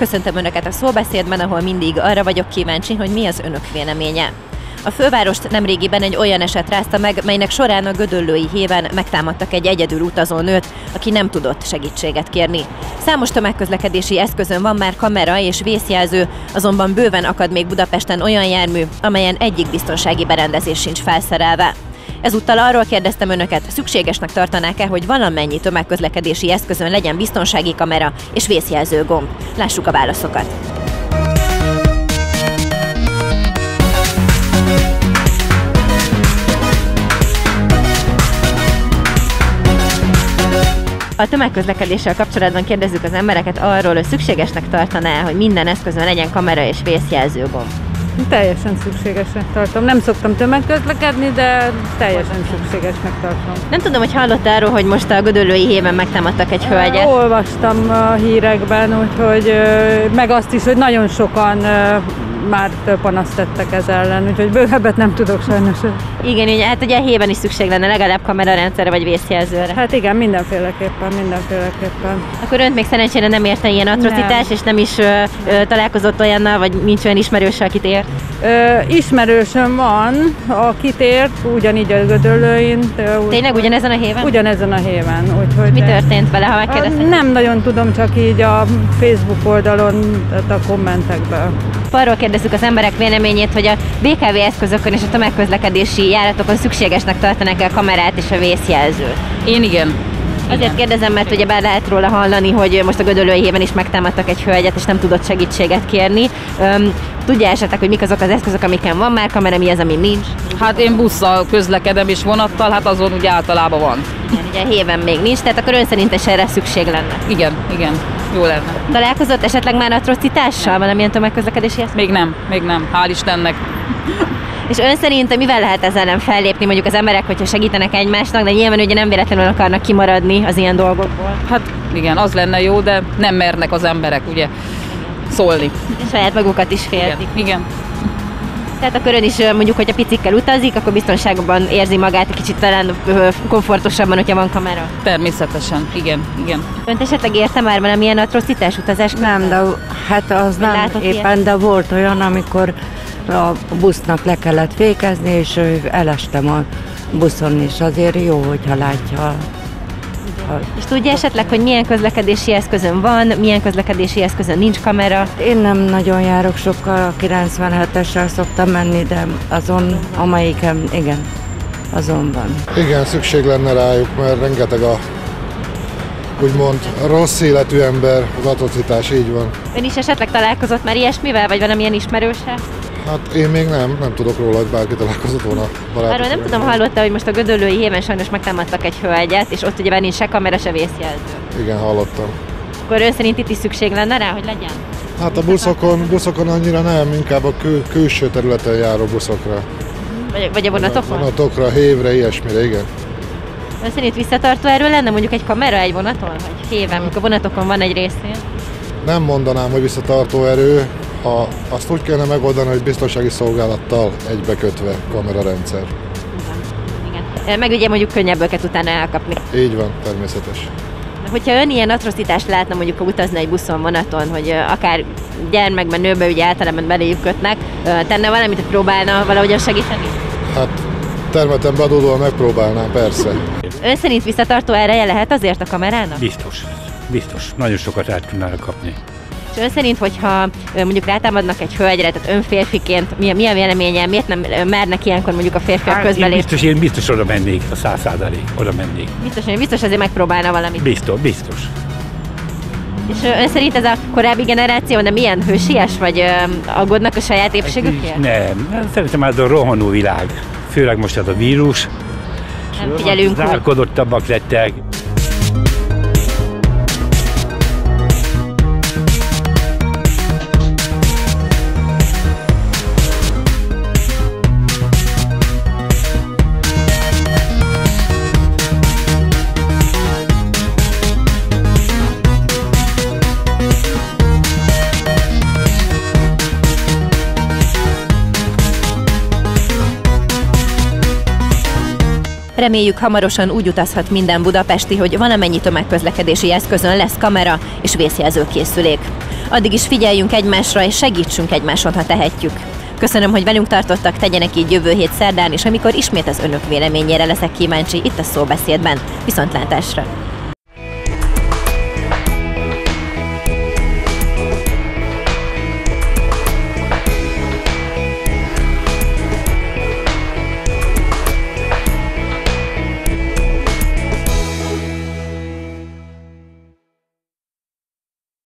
Köszöntöm Önöket a szóbeszédben, ahol mindig arra vagyok kíváncsi, hogy mi az Önök véleménye. A fővárost nemrégiben egy olyan eset rázta meg, melynek során a Gödöllői héven megtámadtak egy egyedül utazó nőt, aki nem tudott segítséget kérni. Számos tömegközlekedési eszközön van már kamera és vészjelző, azonban bőven akad még Budapesten olyan jármű, amelyen egyik biztonsági berendezés sincs felszerelve. Ezúttal arról kérdeztem önöket, szükségesnek tartanák-e, hogy valamennyi tömegközlekedési eszközön legyen biztonsági kamera és vészjelző gomb. Lássuk a válaszokat. A tömegközlekedéssel kapcsolatban kérdezzük az embereket arról, hogy szükségesnek tartaná, hogy minden eszközön legyen kamera és vészjelző gomb. Teljesen szükségesnek tartom. Nem szoktam tömegközlekedni, de teljesen szükségesnek tartom. Nem tudom, hogy hallott arról, hogy most a Gödöllői héven megtámadtak egy hölgyet. Olvastam a hírekben, úgyhogy meg azt is, hogy nagyon sokan már panaszt tettek ez ellen, úgyhogy bővebbet nem tudok sajnos. Igen, így, hát ugye a héven is szükség lenne legalább kamerarendszerre vagy vészjelzőre. Hát igen, mindenféleképpen, mindenféleképpen. Akkor önt még szerencsére nem érte ilyen atrocitás, Nem. és nem is ö, ö, találkozott olyannal, vagy nincs olyan ismerőse, akit ért. Ö, ismerősöm van, akit ért, ugyanígy a Gödöllőin. Tényleg ugyanezen a héven? Ugyanezen a héven, úgyhogy... Mi történt vele, ha megkérdeztek? Nem nagyon tudom, csak így a Facebook oldalon, a kommentekben. Arról kérdezzük az emberek véleményét, hogy a BKV eszközökön és a tömegközlekedési járatokon szükségesnek tartanák a kamerát és a vészjelzőt. Én igen. Azért kérdezem, mert ugye bár lehet róla hallani, hogy most a Gödöllői héven is megtámadtak egy hölgyet, és nem tudott segítséget kérni. Öm, tudja esetleg, hogy mik azok az eszközök, amiken van már kamera, mi az, ami nincs? Hát én busszal közlekedem és vonattal, hát azon ugye általában van. Igen, ugye héven még nincs, tehát akkor ön szerint is erre szükség lenne. Igen, igen. Jó lenne. Találkozott esetleg már atrocitással valamilyen tömegközlekedési eszköz? Még nem, még nem. Hál' Istennek. És ön szerint mivel lehet ezzel ellen fellépni mondjuk az emberek, hogyha segítenek egymásnak, de nyilván ugye nem véletlenül akarnak kimaradni az ilyen dolgokból. Hát igen, az lenne jó, de nem mernek az emberek ugye szólni. És saját magukat is féltik. Igen, igen. Tehát akkor ön is mondjuk, hogyha picikkel utazik, akkor biztonságban érzi magát egy kicsit talán komfortosabban, hogyha van kamera. Természetesen, igen, igen. Önt esetleg érte már valamilyen atrocitás utazás? Nem, de hát az nem Látott éppen, de volt olyan, amikor a busznak le kellett fékezni, és elestem a buszon is. Azért jó, hogyha látja. És tudja esetleg, hogy milyen közlekedési eszközön van, milyen közlekedési eszközön nincs kamera? Én nem nagyon járok sokkal, a 97-essel szoktam menni, de azon, amelyiken, igen, azon van. Igen, szükség lenne rájuk, mert rengeteg a úgymond rossz életű ember, az atrocitás így van. Ön is esetleg találkozott már ilyesmivel, vagy valamilyen ismerőse? Hát én még nem, nem tudok róla, hogy bárki találkozott volna barátok. Arról nem tudom, hallotta, hogy most a Gödöllői héven sajnos megtámadtak egy hölgyet, és ott ugye nincs se kamera, se vészjelző. Igen, hallottam. Akkor ön szerint itt is szükség lenne rá, hogy legyen? Hát a buszokon, buszokon annyira nem, inkább a kül, külső területen járó buszokra. Vagy, vagy a vonatokon? Vonatokra, hévre, ilyesmire, igen. Ön szerint visszatartó erről lenne mondjuk egy kamera egy vonaton? Vagy héven, amikor a vonatokon van egy részén? Nem mondanám, hogy visszatartó erő, ha azt úgy kellene megoldani, hogy biztonsági szolgálattal egybekötve kamerarendszer. Igen. Meg ugye mondjuk könnyebb őket utána elkapni. Így van, természetes. Hogyha ön ilyen atrocitást látna mondjuk, ha utazna egy buszon, vonaton, hogy akár gyermekben, nőbe ugye általában beléjük kötnek, tenne valamit, hogy próbálna valahogyan segíteni? Hát termetembe adódóan megpróbálnám, persze. Ön szerint visszatartó ereje lehet azért a kamerának? Biztos, biztos. Nagyon sokat át tudnának kapni. Ön szerint, hogyha mondjuk rátámadnak egy hölgyre, tehát ön férfiként, mi a, mi a véleménye, miért nem mernek ilyenkor mondjuk a férfiak Hát, én közbelépni? biztos, én biztos oda mennék, a száz százalék, oda mennék. Biztos, hogy biztos azért megpróbálna valamit. Biztos, biztos. És ön szerint ez a korábbi generáció nem ilyen hősies, vagy ö, aggódnak a saját épségükért? Nem, szerintem ez a rohanó világ. Főleg most ez a vírus. Nem figyelünk. Zárkodottabbak lettek. Reméljük hamarosan úgy utazhat minden budapesti, hogy valamennyi tömegközlekedési eszközön lesz kamera és vészjelző készülék. Addig is figyeljünk egymásra, és segítsünk egymáson, ha tehetjük. Köszönöm, hogy velünk tartottak, tegyenek így jövő hét szerdán, és amikor ismét az önök véleményére leszek kíváncsi itt a szóbeszédben. Viszontlátásra!